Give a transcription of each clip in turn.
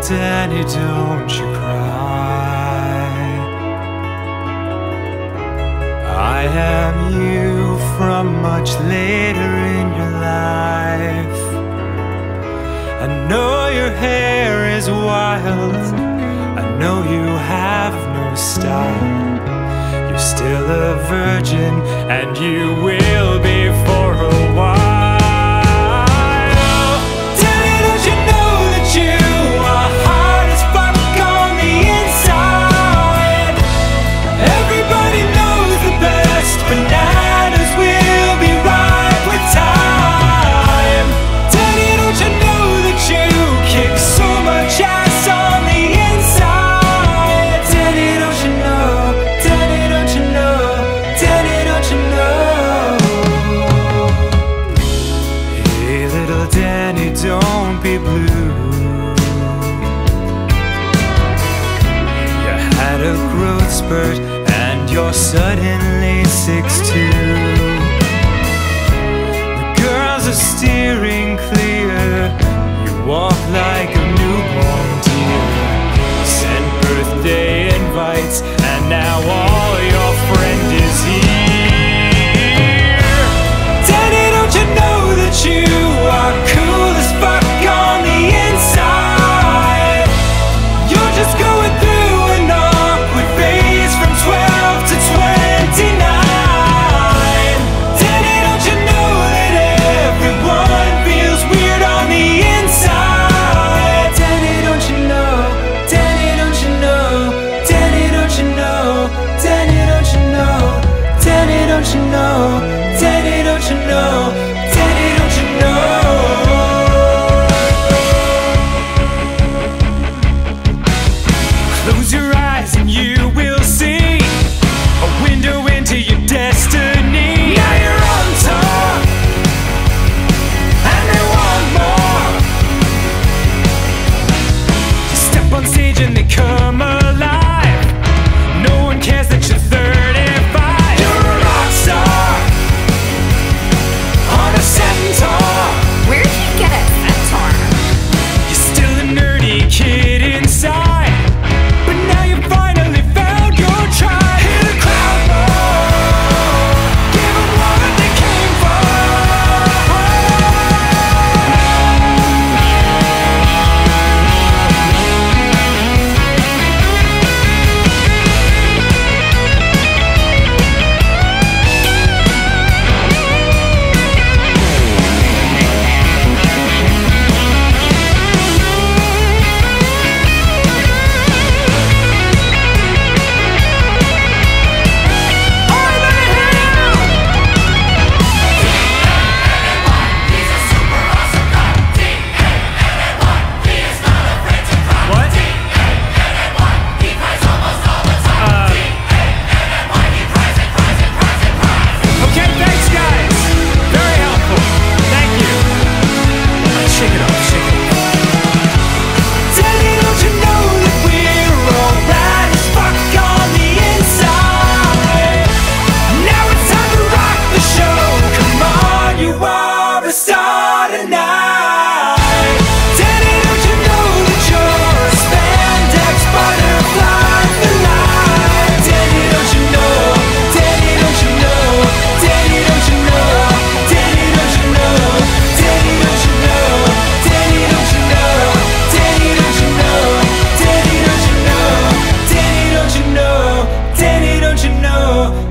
Danny, don't you cry. I am you from much later in your life. I know your hair is wild. I know you have no style. You're still a virgin, and you will be for a while.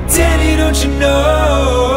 Danny, don't you know?